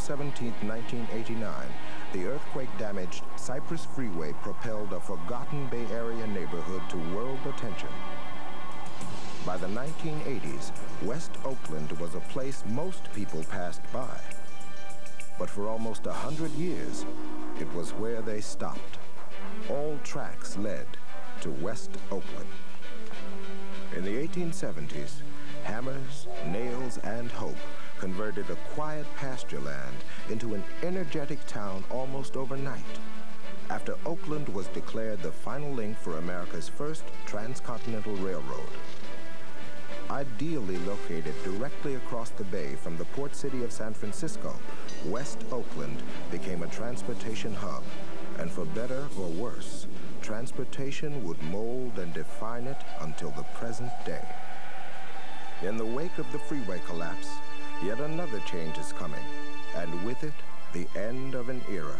October 17, 1989, the earthquake-damaged Cypress Freeway propelled a forgotten Bay Area neighborhood to world attention. By the 1980s, West Oakland was a place most people passed by. But for almost a hundred years, it was where they stopped. All tracks led to West Oakland. In the 1870s, hammers, nails, and hope converted a quiet pasture land into an energetic town almost overnight after Oakland was declared the final link for America's first transcontinental railroad. Ideally located directly across the bay from the port city of San Francisco, West Oakland became a transportation hub, and for better or worse, transportation would mold and define it until the present day. In the wake of the freeway collapse, yet another change is coming, and with it, the end of an era.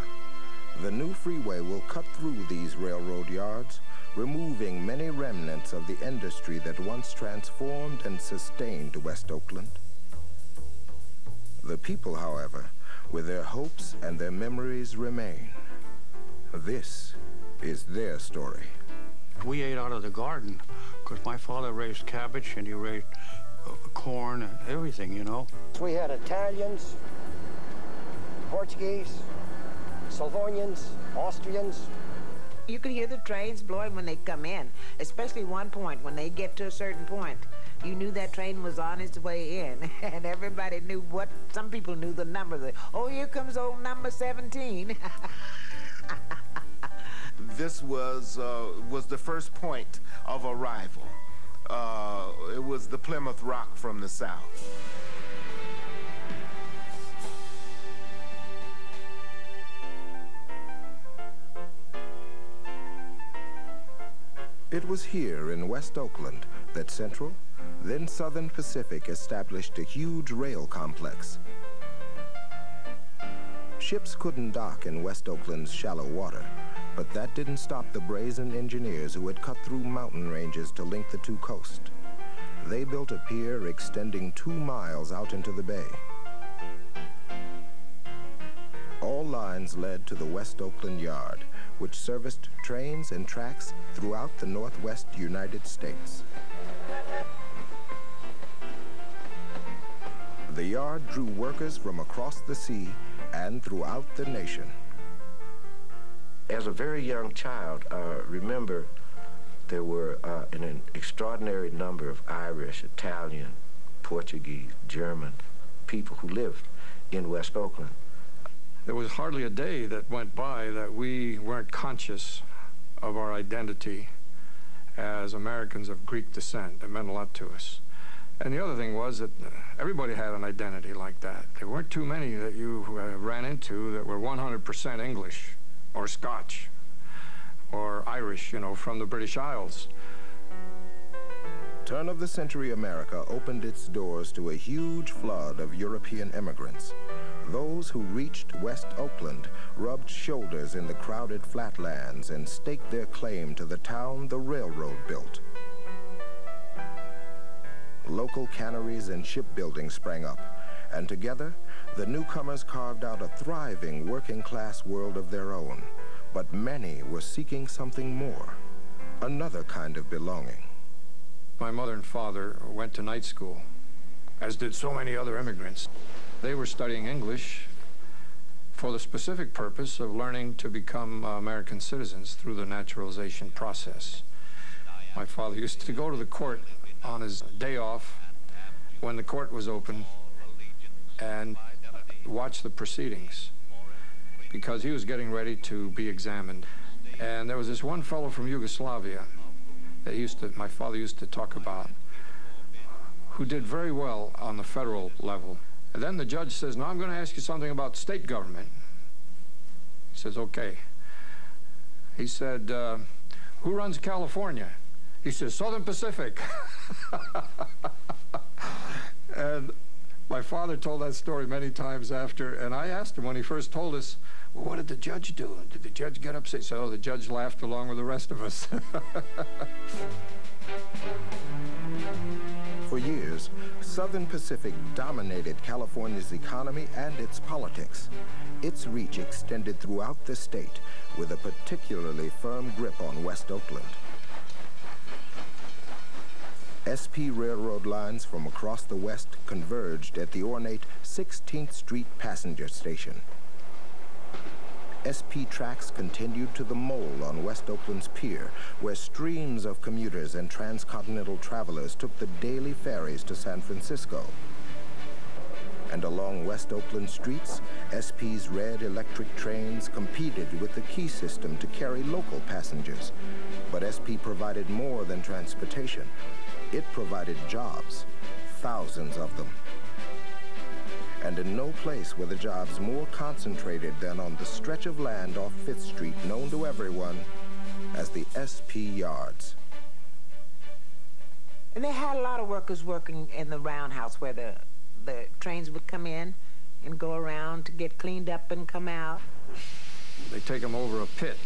The new freeway will cut through these railroad yards, removing many remnants of the industry that once transformed and sustained West Oakland. The people, however, with their hopes and their memories remain. This is their story. We ate out of the garden because my father raised cabbage and he raised corn and everything, you know. We had Italians, Portuguese, Slavonians, Austrians. You could hear the trains blowing when they come in, especially one point, when they get to a certain point. You knew that train was on its way in, and everybody knew what, some people knew the number. Oh, here comes old number 17. this was, uh, was the first point of arrival. Uh, it was the Plymouth Rock from the south. It was here in West Oakland that Central, then Southern Pacific established a huge rail complex. Ships couldn't dock in West Oakland's shallow water, but that didn't stop the brazen engineers who had cut through mountain ranges to link the two coasts. They built a pier extending two miles out into the bay. All lines led to the West Oakland Yard, which serviced trains and tracks throughout the Northwest United States. The yard drew workers from across the sea and throughout the nation. As a very young child, uh, remember there were uh, an extraordinary number of Irish, Italian, Portuguese, German people who lived in West Oakland. There was hardly a day that went by that we weren't conscious of our identity as Americans of Greek descent. It meant a lot to us. And the other thing was that everybody had an identity like that. There weren't too many that you uh, ran into that were 100% English or Scotch or Irish, you know, from the British Isles. Turn of the century America opened its doors to a huge flood of European immigrants. Those who reached West Oakland rubbed shoulders in the crowded flatlands and staked their claim to the town the railroad built. Local canneries and shipbuilding sprang up, and together, the newcomers carved out a thriving working-class world of their own. But many were seeking something more, another kind of belonging. My mother and father went to night school, as did so many other immigrants. They were studying English for the specific purpose of learning to become uh, American citizens through the naturalization process. My father used to go to the court on his day off when the court was open and watch the proceedings because he was getting ready to be examined. And there was this one fellow from Yugoslavia that used to, my father used to talk about, who did very well on the federal level. And then the judge says, now I'm going to ask you something about state government. He says, okay. He said, uh, who runs California? He says, Southern Pacific. and my father told that story many times after, and I asked him when he first told us, well, what did the judge do? Did the judge get upset? Said, oh, the judge laughed along with the rest of us. For years, Southern Pacific dominated California's economy and its politics. Its reach extended throughout the state with a particularly firm grip on West Oakland. SP railroad lines from across the west converged at the ornate 16th Street passenger station. SP tracks continued to the mole on West Oakland's pier, where streams of commuters and transcontinental travelers took the daily ferries to San Francisco. And along West Oakland streets, SP's red electric trains competed with the key system to carry local passengers. But SP provided more than transportation. It provided jobs, thousands of them and in no place were the jobs more concentrated than on the stretch of land off Fifth Street known to everyone as the SP Yards. And they had a lot of workers working in the roundhouse where the, the trains would come in and go around to get cleaned up and come out. They take them over a pit,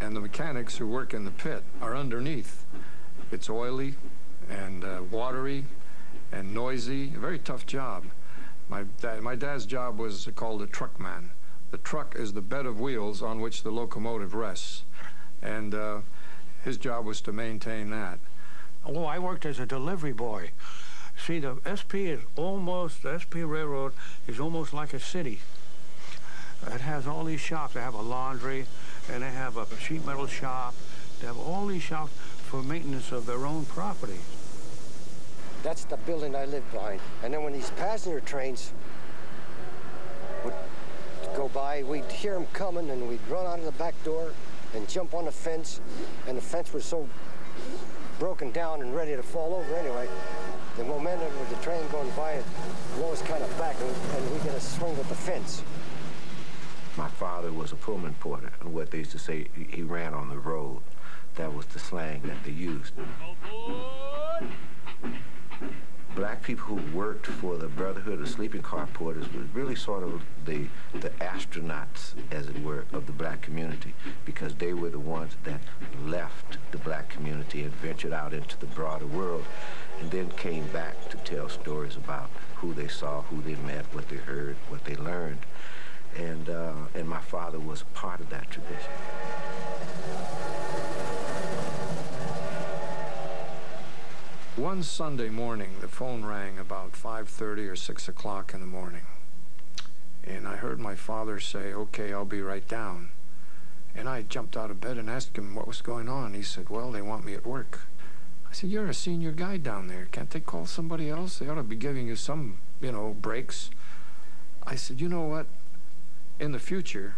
and the mechanics who work in the pit are underneath. It's oily and uh, watery and noisy, a very tough job. My, my dad's job was called a truckman. The truck is the bed of wheels on which the locomotive rests. And uh, his job was to maintain that. Oh, I worked as a delivery boy. See, the SP is almost, the SP Railroad is almost like a city. It has all these shops. They have a laundry, and they have a sheet metal shop. They have all these shops for maintenance of their own properties. That's the building I live behind. And then when these passenger trains would go by, we'd hear them coming and we'd run out of the back door and jump on the fence. And the fence was so broken down and ready to fall over anyway. The momentum of the train going by it blows kind of back and, and we get a swing with the fence. My father was a Pullman porter, and what they used to say, he ran on the road. That was the slang that they used. Black people who worked for the Brotherhood of Sleeping Car Porters was really sort of the, the astronauts, as it were, of the black community because they were the ones that left the black community and ventured out into the broader world and then came back to tell stories about who they saw, who they met, what they heard, what they learned. And, uh, and my father was part of that tradition. One Sunday morning, the phone rang about 5.30 or 6 o'clock in the morning. And I heard my father say, okay, I'll be right down. And I jumped out of bed and asked him what was going on. He said, well, they want me at work. I said, you're a senior guy down there. Can't they call somebody else? They ought to be giving you some, you know, breaks. I said, you know what? In the future,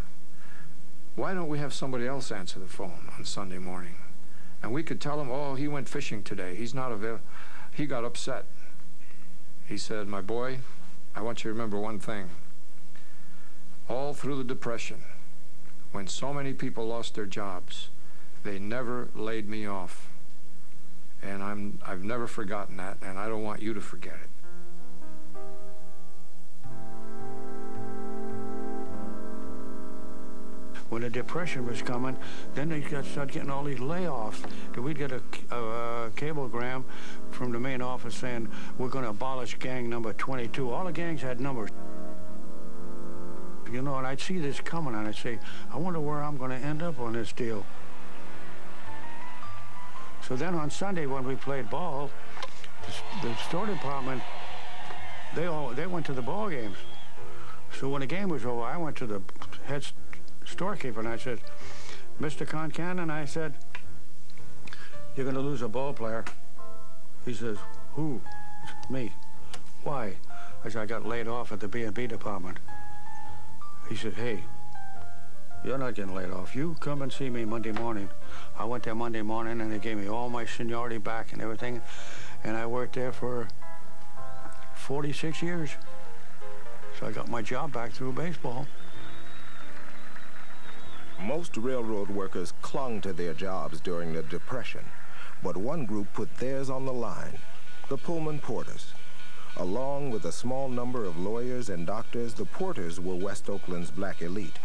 why don't we have somebody else answer the phone on Sunday morning? And we could tell him, oh, he went fishing today. He's not available. He got upset. He said, my boy, I want you to remember one thing. All through the Depression, when so many people lost their jobs, they never laid me off. And I'm, I've never forgotten that, and I don't want you to forget it. When the depression was coming, then they got started getting all these layoffs. Then we'd get a, a, a cablegram from the main office saying, we're going to abolish gang number 22. All the gangs had numbers. You know, and I'd see this coming, and I'd say, I wonder where I'm going to end up on this deal. So then on Sunday when we played ball, the, the store department, they all they went to the ball games. So when the game was over, I went to the head storekeeper, and I said, Mr. Concannon, I said, you're going to lose a ball player. He says, who? Me. Why? I said, I got laid off at the B&B department. He said, hey, you're not getting laid off. You come and see me Monday morning. I went there Monday morning, and they gave me all my seniority back and everything, and I worked there for 46 years. So I got my job back through baseball. Most railroad workers clung to their jobs during the Depression, but one group put theirs on the line, the Pullman Porters. Along with a small number of lawyers and doctors, the Porters were West Oakland's black elite.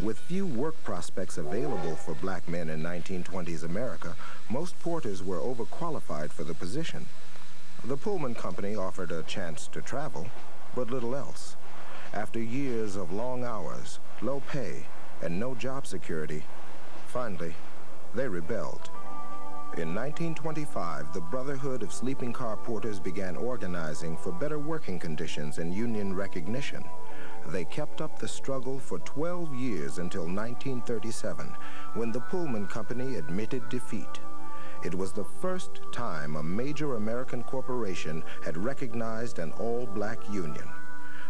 With few work prospects available for black men in 1920s America, most porters were overqualified for the position. The Pullman Company offered a chance to travel, but little else. After years of long hours, low pay, and no job security, finally, they rebelled. In 1925, the Brotherhood of Sleeping Car Porters began organizing for better working conditions and union recognition. They kept up the struggle for 12 years until 1937, when the Pullman Company admitted defeat. It was the first time a major American corporation had recognized an all-black union.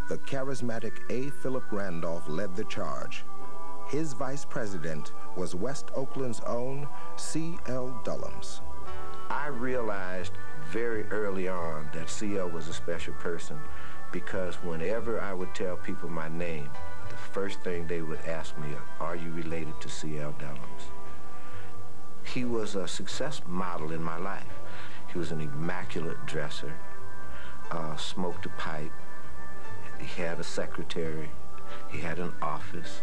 The charismatic A. Philip Randolph led the charge. His vice president was West Oakland's own C.L. Dellums. I realized very early on that C.L. was a special person because whenever I would tell people my name, the first thing they would ask me, are you related to C.L. Dellums? He was a success model in my life. He was an immaculate dresser, uh, smoked a pipe, he had a secretary, he had an office,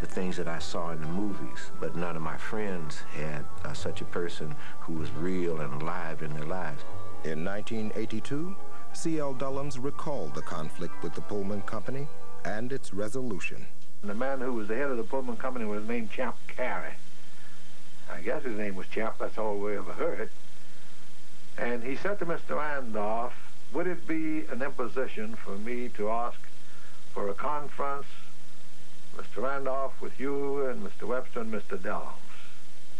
the things that I saw in the movies, but none of my friends had uh, such a person who was real and alive in their lives. In 1982, C.L. Dellums recalled the conflict with the Pullman Company and its resolution. The man who was the head of the Pullman Company was named Champ Carry. I guess his name was Champ, that's all we ever heard. And he said to Mr. Randolph, would it be an imposition for me to ask for a conference, Mr. Randolph, with you and Mr. Webster and Mr. Dellums?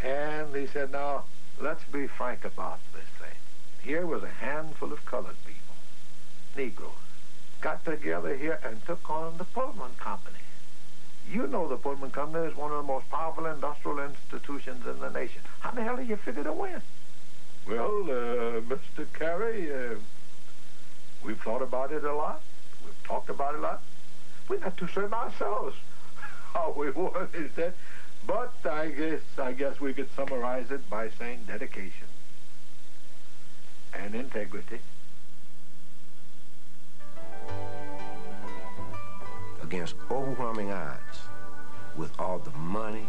And he said, now, let's be frank about this thing. Here was a handful of colored people, Negroes, got together here and took on the Pullman Company. You know the Pullman Company is one of the most powerful industrial institutions in the nation. How the hell do you figure to win? Well, uh, Mr. Carry, uh, we've thought about it a lot. We've talked about it a lot. We got to certain ourselves how it was. he said. But I guess I guess we could summarize it by saying dedication and integrity. against overwhelming odds with all the money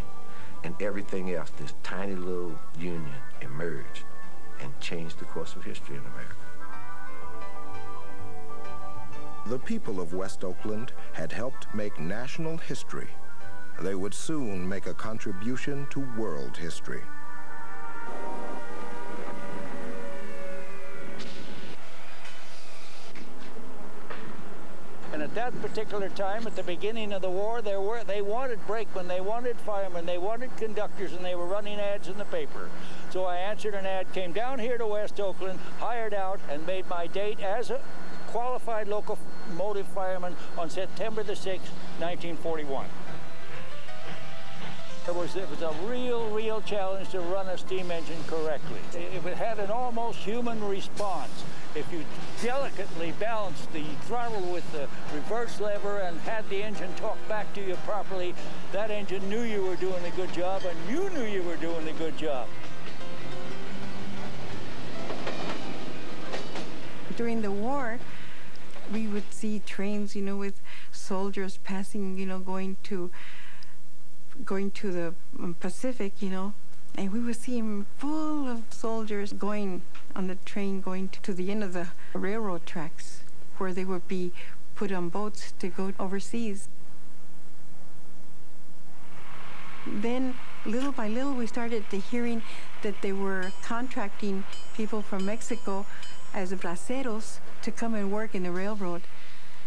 and everything else, this tiny little union emerged and changed the course of history in America. The people of West Oakland had helped make national history. They would soon make a contribution to world history. And at that particular time, at the beginning of the war, there were they wanted brakemen, they wanted firemen, they wanted conductors, and they were running ads in the paper. So I answered an ad, came down here to West Oakland, hired out, and made my date as a qualified locomotive fireman on September the 6th, 1941. It was, it was a real, real challenge to run a steam engine correctly. It, it had an almost human response. If you delicately balanced the throttle with the reverse lever and had the engine talk back to you properly, that engine knew you were doing a good job and you knew you were doing a good job. During the war, we would see trains, you know, with soldiers passing, you know, going to going to the um, Pacific, you know, and we would see them full of soldiers going on the train going to, to the end of the railroad tracks where they would be put on boats to go overseas. Then, little by little, we started to hearing that they were contracting people from Mexico as braceros to come and work in the railroad.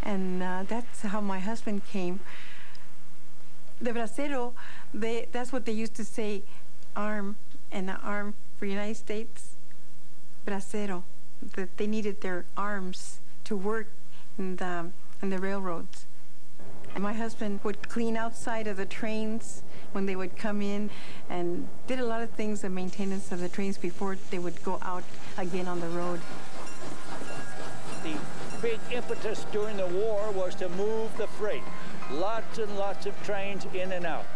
And uh, that's how my husband came the bracero, they, that's what they used to say, arm, and the arm for United States, bracero, that they needed their arms to work in the, in the railroads. My husband would clean outside of the trains when they would come in and did a lot of things, the maintenance of the trains before they would go out again on the road. The big impetus during the war was to move the freight. Lots and lots of trains in and out.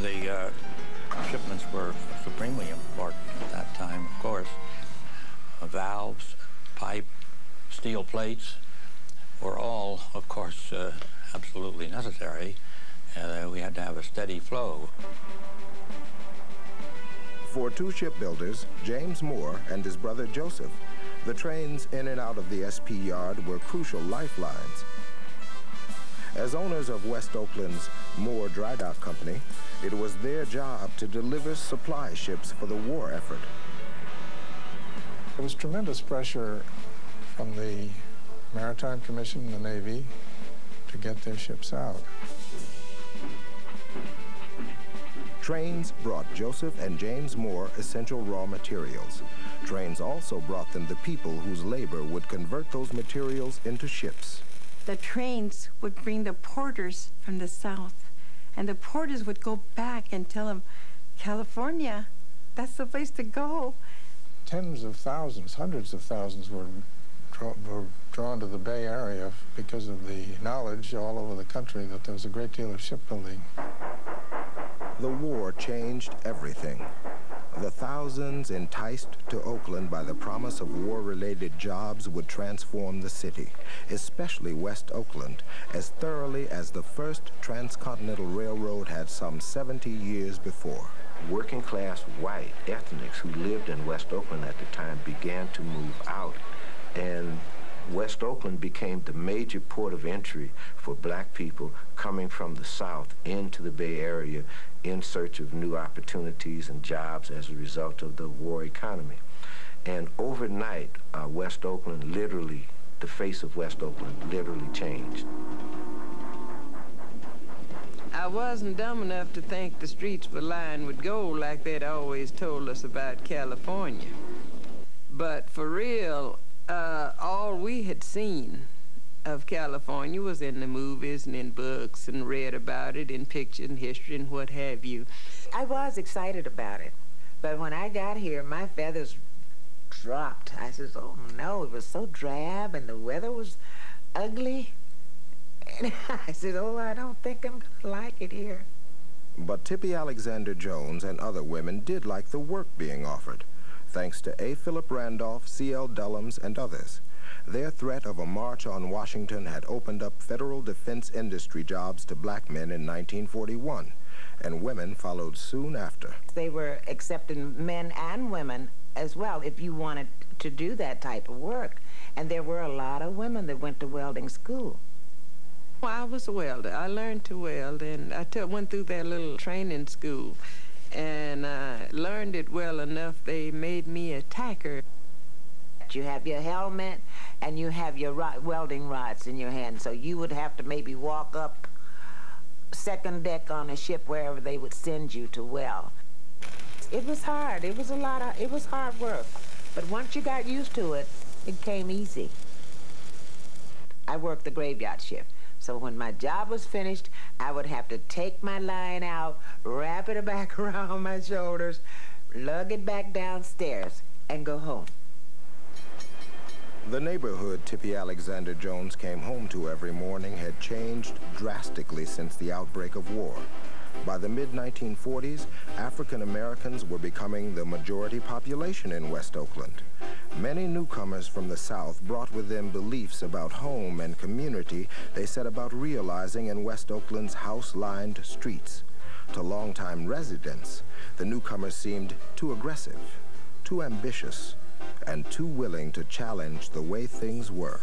The uh, shipments were supremely important at that time, of course. Uh, valves, pipe, steel plates were all, of course, uh, absolutely necessary. Uh, we had to have a steady flow. For two shipbuilders, James Moore and his brother Joseph, The trains in and out of the SP yard were crucial lifelines. As owners of West Oakland's Moore Dry Dock Company, it was their job to deliver supply ships for the war effort. There was tremendous pressure from the Maritime Commission and the Navy to get their ships out. Trains brought Joseph and James Moore essential raw materials. Trains also brought them the people whose labor would convert those materials into ships. The trains would bring the porters from the south, and the porters would go back and tell them, California, that's the place to go. Tens of thousands, hundreds of thousands were, draw, were drawn to the Bay Area because of the knowledge all over the country that there was a great deal of shipbuilding. The war changed everything. Thousands enticed to Oakland by the promise of war-related jobs would transform the city, especially West Oakland, as thoroughly as the first transcontinental railroad had some 70 years before. Working class white ethnics who lived in West Oakland at the time began to move out and West Oakland became the major port of entry for black people coming from the South into the Bay Area in search of new opportunities and jobs as a result of the war economy. And overnight, uh, West Oakland literally, the face of West Oakland literally changed. I wasn't dumb enough to think the streets were lined with gold like they'd always told us about California. But for real, uh, all we had seen of California was in the movies and in books and read about it in pictures and history and what have you. I was excited about it, but when I got here, my feathers dropped. I says, oh no, it was so drab and the weather was ugly. And I said, oh, I don't think I'm going to like it here. But Tippy Alexander Jones and other women did like the work being offered, thanks to A. Philip Randolph, C.L. Dellums, and others. Their threat of a march on Washington had opened up federal defense industry jobs to black men in 1941, and women followed soon after. They were accepting men and women as well if you wanted to do that type of work. And there were a lot of women that went to welding school. Well, I was a welder. I learned to weld, and I went through that little training school, and I learned it well enough. They made me a tacker. You have your helmet, and you have your rod, welding rods in your hand. So you would have to maybe walk up second deck on a ship wherever they would send you to weld. It was hard. It was a lot of, it was hard work. But once you got used to it, it came easy. I worked the graveyard shift. So when my job was finished, I would have to take my line out, wrap it back around my shoulders, lug it back downstairs, and go home. The neighborhood Tippy Alexander Jones came home to every morning had changed drastically since the outbreak of war. By the mid-1940s, African Americans were becoming the majority population in West Oakland. Many newcomers from the South brought with them beliefs about home and community they set about realizing in West Oakland's house-lined streets. To longtime residents, the newcomers seemed too aggressive, too ambitious, and too willing to challenge the way things were.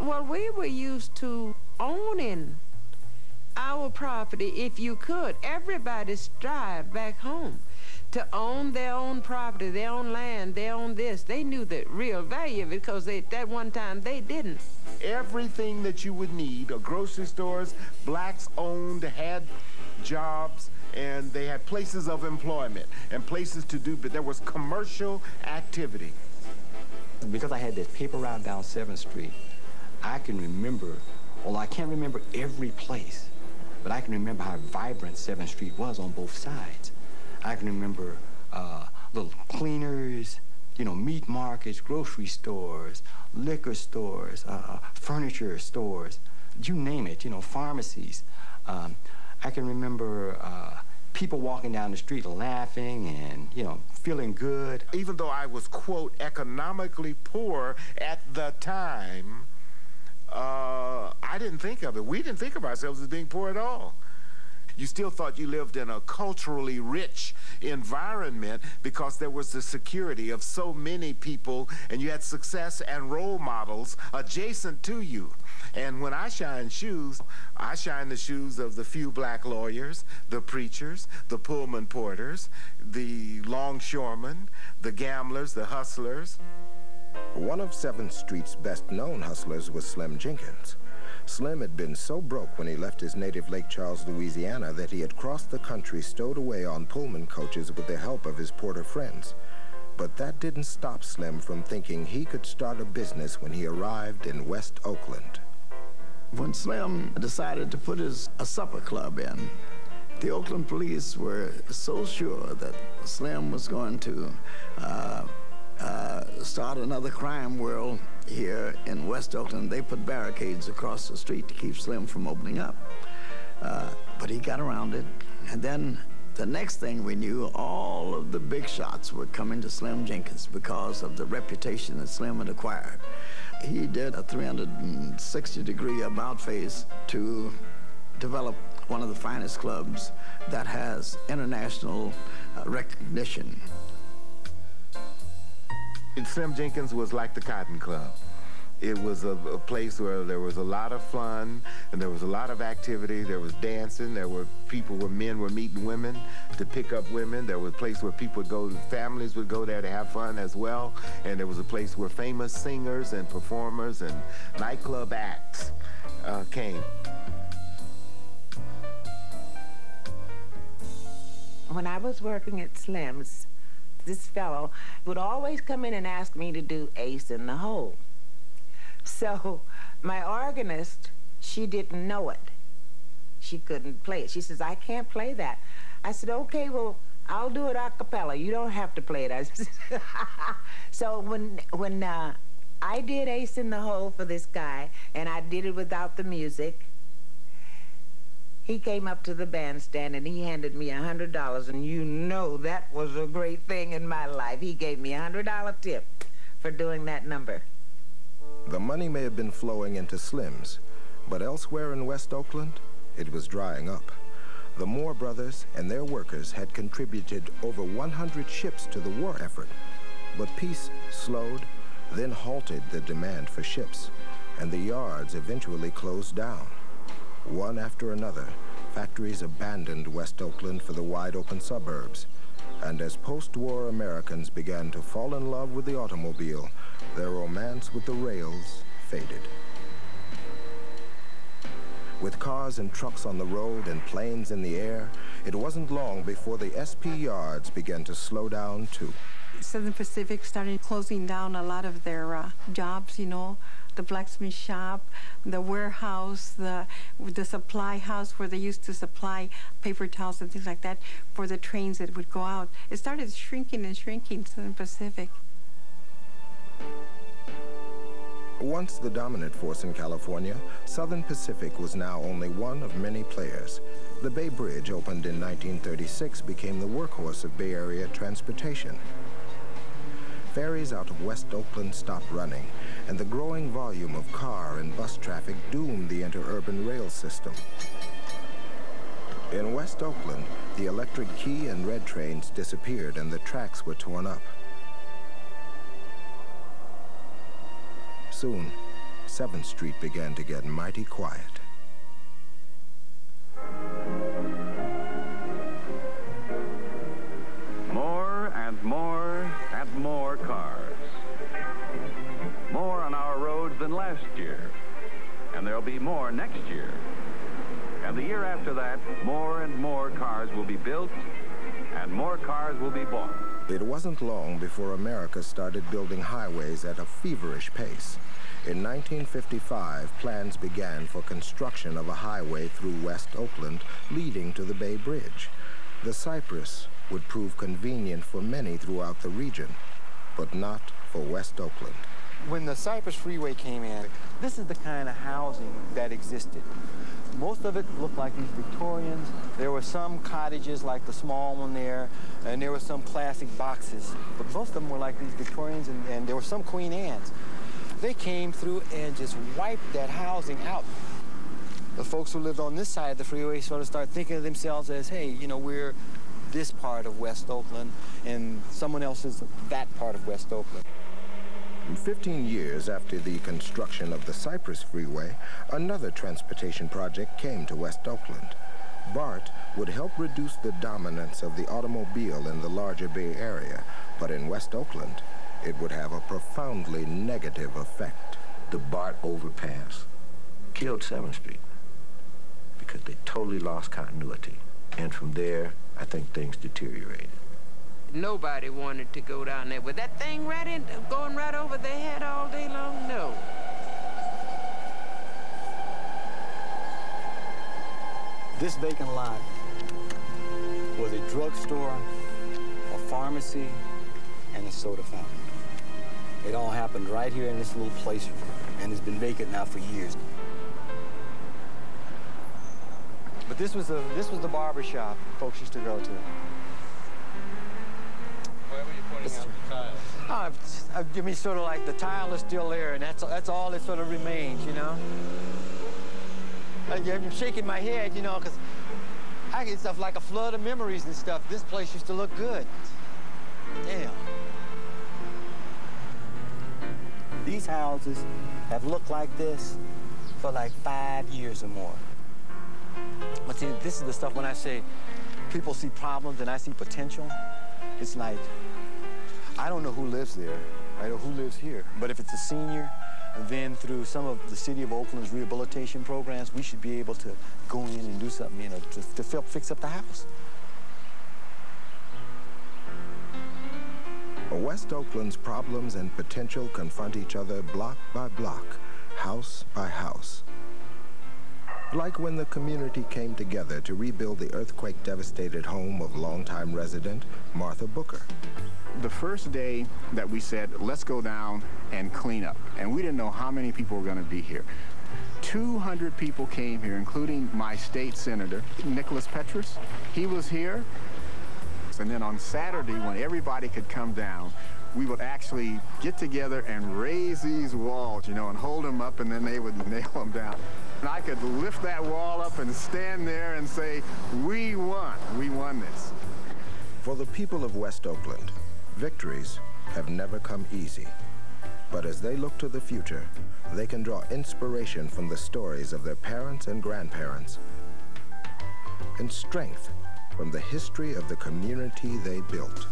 Well, we were used to owning our property if you could. Everybody strive back home to own their own property, their own land, their own this. They knew the real value of it because at that one time they didn't. Everything that you would need, or grocery stores, blacks owned, had jobs, and they had places of employment and places to do, but there was commercial activity. Because I had this paper route down 7th Street, I can remember, well, I can't remember every place, but I can remember how vibrant 7th Street was on both sides. I can remember uh, little cleaners, you know, meat markets, grocery stores, liquor stores, uh, furniture stores, you name it, you know, pharmacies. Um, I can remember uh, people walking down the street laughing and, you know, feeling good. Even though I was, quote, economically poor at the time, uh, I didn't think of it. We didn't think of ourselves as being poor at all. you still thought you lived in a culturally rich environment because there was the security of so many people and you had success and role models adjacent to you. And when I shine shoes, I shine the shoes of the few black lawyers, the preachers, the Pullman porters, the longshoremen, the gamblers, the hustlers. One of 7th Street's best known hustlers was Slim Jenkins. Slim had been so broke when he left his native Lake Charles, Louisiana, that he had crossed the country stowed away on Pullman coaches with the help of his porter friends. But that didn't stop Slim from thinking he could start a business when he arrived in West Oakland. When Slim decided to put his a supper club in, the Oakland police were so sure that Slim was going to uh, uh, start another crime world here in West Oakland. They put barricades across the street to keep Slim from opening up. Uh, but he got around it. And then the next thing we knew, all of the big shots were coming to Slim Jenkins because of the reputation that Slim had acquired. He did a 360 degree about face to develop one of the finest clubs that has international uh, recognition. And Slim Jenkins was like the Cotton Club. It was a, a, place where there was a lot of fun and there was a lot of activity. There was dancing. There were people where men were meeting women to pick up women. There was a place where people would go, families would go there to have fun as well. And there was a place where famous singers and performers and nightclub acts uh, came. When I was working at Slim's, this fellow would always come in and ask me to do Ace in the Hole. So my organist, she didn't know it. She couldn't play it. She says, I can't play that. I said, okay, well, I'll do it a cappella. You don't have to play it. So when, when uh, I did Ace in the Hole for this guy, and I did it without the music, he came up to the bandstand and he handed me a hundred dollars and you know that was a great thing in my life he gave me a hundred dollar tip for doing that number the money may have been flowing into Slim's, but elsewhere in West Oakland, it was drying up. The Moore brothers and their workers had contributed over 100 ships to the war effort, but peace slowed, then halted the demand for ships, and the yards eventually closed down. One after another, factories abandoned West Oakland for the wide-open suburbs, and as post-war Americans began to fall in love with the automobile, their romance with the rails faded. With cars and trucks on the road and planes in the air, it wasn't long before the SP yards began to slow down too. Southern Pacific started closing down a lot of their uh, jobs, you know, the blacksmith shop, the warehouse, the the supply house where they used to supply paper towels and things like that for the trains that would go out. It started shrinking and shrinking, Southern Pacific. Once the dominant force in California, Southern Pacific was now only one of many players. The Bay Bridge, opened in 1936, became the workhorse of Bay Area transportation. Ferries out of West Oakland stopped running, and the growing volume of car and bus traffic doomed the interurban rail system. In West Oakland, the electric key and red trains disappeared and the tracks were torn up. Soon, 7th Street began to get mighty quiet. And more and more cars. More on our roads than last year. And there'll be more next year. And the year after that, more and more cars will be built and more cars will be bought. It wasn't long before America started building highways at a feverish pace. In 1955, plans began for construction of a highway through West Oakland leading to the Bay Bridge. The Cypress would prove convenient for many throughout the region, but not for West Oakland. When the Cypress Freeway came in, this is the kind of housing that existed. Most of it looked like these Victorians. There were some cottages like the small one there, and there were some classic boxes. But most of them were like these Victorians, and, and there were some Queen Anne's. They came through and just wiped that housing out. the folks who lived on this side of the freeway sort of start thinking of themselves as, hey, you know, we're this part of West Oakland, and someone else's that part of West Oakland. 15 years after the construction of the Cypress Freeway, another transportation project came to West Oakland. BART would help reduce the dominance of the automobile in the larger Bay Area, but in West Oakland, it would have a profoundly negative effect. The BART overpass killed 7th Street because they totally lost continuity. And from there, I think things deteriorated. Nobody wanted to go down there. With that thing right in, going right over their head all day long? No. This vacant lot was a drugstore, a pharmacy, and a soda fountain. It all happened right here in this little place, and it's been vacant now for years. But this was the this was the barber shop folks used to go to. Where were you pointing out the tile? Oh, I mean, sort of like the tile is still there, and that's that's all that sort of remains, you know. I'm shaking my head, you know, because I get stuff like a flood of memories and stuff. This place used to look good. Damn. These houses have looked like this for like five years or more. But see, this is the stuff when I say people see problems and I see potential, it's like, I don't know who lives there. I know who lives here. But if it's a senior, then through some of the City of Oakland's rehabilitation programs, we should be able to go in and do something, you know, to, to fix up the house. West Oakland's problems and potential confront each other block by block, house by house. Like when the community came together to rebuild the earthquake-devastated home of longtime resident Martha Booker. The first day that we said, let's go down and clean up, and we didn't know how many people were going to be here. 200 people came here, including my state senator, Nicholas Petris. He was here. And then on Saturday, when everybody could come down, we would actually get together and raise these walls, you know, and hold them up, and then they would nail them down. And I could lift that wall up and stand there and say, we won, we won this. For the people of West Oakland, victories have never come easy. But as they look to the future, they can draw inspiration from the stories of their parents and grandparents and strength from the history of the community they built.